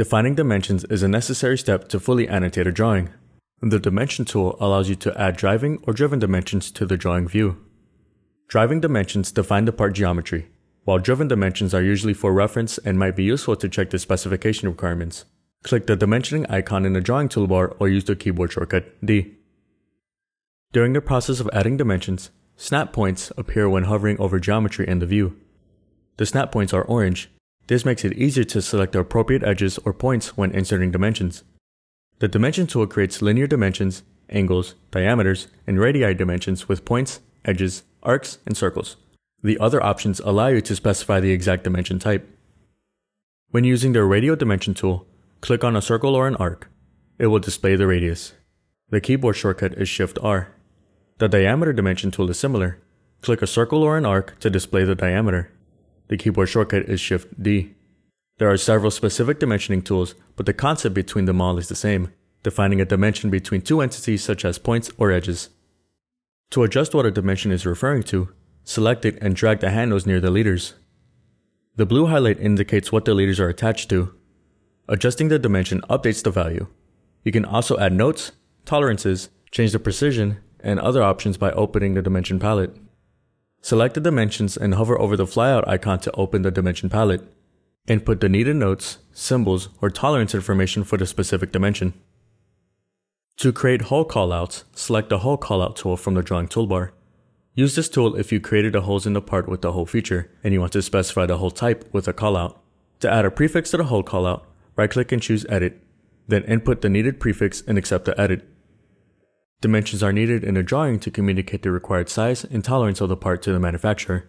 Defining dimensions is a necessary step to fully annotate a drawing. The Dimension tool allows you to add driving or driven dimensions to the drawing view. Driving dimensions define the part geometry, while driven dimensions are usually for reference and might be useful to check the specification requirements. Click the dimensioning icon in the drawing toolbar or use the keyboard shortcut D. During the process of adding dimensions, snap points appear when hovering over geometry in the view. The snap points are orange. This makes it easier to select the appropriate edges or points when inserting dimensions. The Dimension tool creates linear dimensions, angles, diameters, and radii dimensions with points, edges, arcs, and circles. The other options allow you to specify the exact dimension type. When using the Radial Dimension tool, click on a circle or an arc. It will display the radius. The keyboard shortcut is Shift R. The Diameter Dimension tool is similar. Click a circle or an arc to display the diameter. The keyboard shortcut is Shift D. There are several specific dimensioning tools, but the concept between them all is the same, defining a dimension between two entities such as points or edges. To adjust what a dimension is referring to, select it and drag the handles near the leaders. The blue highlight indicates what the leaders are attached to. Adjusting the dimension updates the value. You can also add notes, tolerances, change the precision, and other options by opening the dimension palette. Select the dimensions and hover over the flyout icon to open the dimension palette. Input the needed notes, symbols, or tolerance information for the specific dimension. To create hole callouts, select the hole callout tool from the drawing toolbar. Use this tool if you created the holes in the part with the hole feature and you want to specify the hole type with a callout. To add a prefix to the hole callout, right click and choose Edit. Then input the needed prefix and accept the edit. Dimensions are needed in a drawing to communicate the required size and tolerance of the part to the manufacturer.